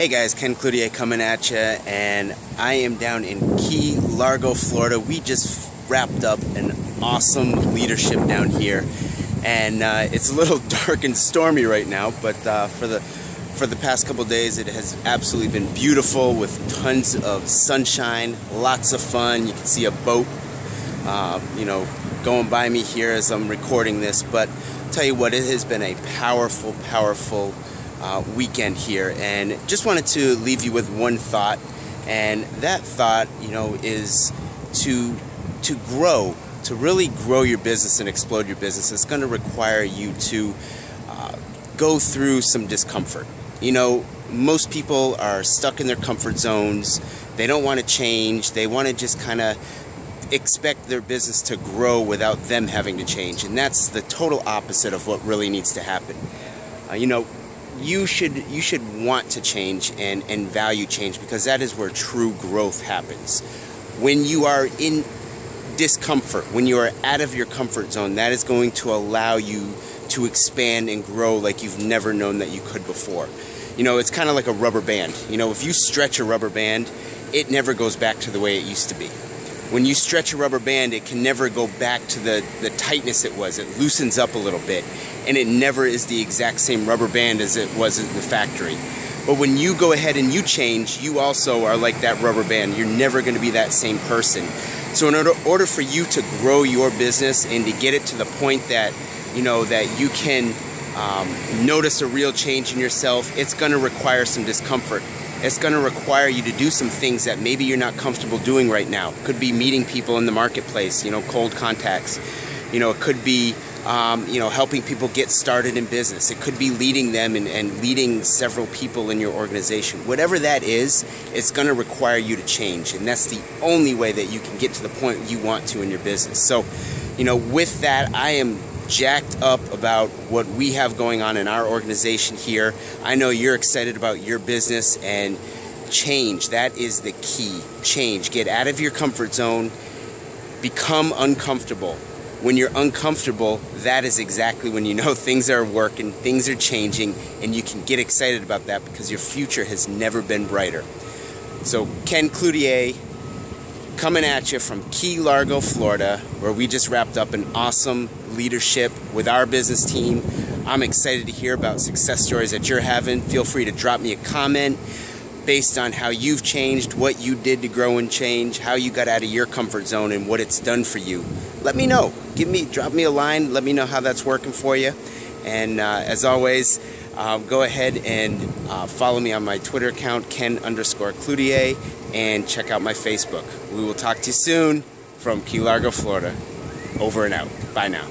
Hey guys, Ken Cloutier coming at you, and I am down in Key Largo, Florida. We just wrapped up an awesome leadership down here, and uh, it's a little dark and stormy right now. But uh, for the for the past couple days, it has absolutely been beautiful with tons of sunshine, lots of fun. You can see a boat, uh, you know, going by me here as I'm recording this. But I'll tell you what, it has been a powerful, powerful uh, weekend here, and just wanted to leave you with one thought, and that thought, you know, is to to grow, to really grow your business and explode your business. It's going to require you to uh, go through some discomfort. You know, most people are stuck in their comfort zones. They don't want to change. They want to just kind of expect their business to grow without them having to change. And that's the total opposite of what really needs to happen. Uh, you know, you should you should want to change and and value change because that is where true growth happens. When you are in discomfort, when you are out of your comfort zone, that is going to allow you to expand and grow like you've never known that you could before. You know, it's kind of like a rubber band. You know, if you stretch a rubber band, it never goes back to the way it used to be. When you stretch a rubber band, it can never go back to the, the tightness it was. It loosens up a little bit and it never is the exact same rubber band as it was in the factory. But when you go ahead and you change, you also are like that rubber band. You're never going to be that same person. So in order, order for you to grow your business and to get it to the point that you know that you can um, notice a real change in yourself, it's going to require some discomfort. It's going to require you to do some things that maybe you're not comfortable doing right now. Could be meeting people in the marketplace, you know, cold contacts. You know, it could be um, you know, helping people get started in business. It could be leading them and, and leading several people in your organization. Whatever that is, it's going to require you to change, and that's the only way that you can get to the point you want to in your business. So, you know, with that, I am jacked up about what we have going on in our organization here. I know you're excited about your business and change. That is the key. Change. Get out of your comfort zone. Become uncomfortable when you're uncomfortable, that is exactly when you know things are working, things are changing, and you can get excited about that because your future has never been brighter. So, Ken Cloutier coming at you from Key Largo, Florida, where we just wrapped up an awesome leadership with our business team. I'm excited to hear about success stories that you're having. Feel free to drop me a comment based on how you've changed, what you did to grow and change, how you got out of your comfort zone and what it's done for you. Let me know. Give me, drop me a line. Let me know how that's working for you. And uh, as always, uh, go ahead and uh, follow me on my Twitter account, Ken underscore Cloutier, and check out my Facebook. We will talk to you soon from Key Largo, Florida. Over and out. Bye now.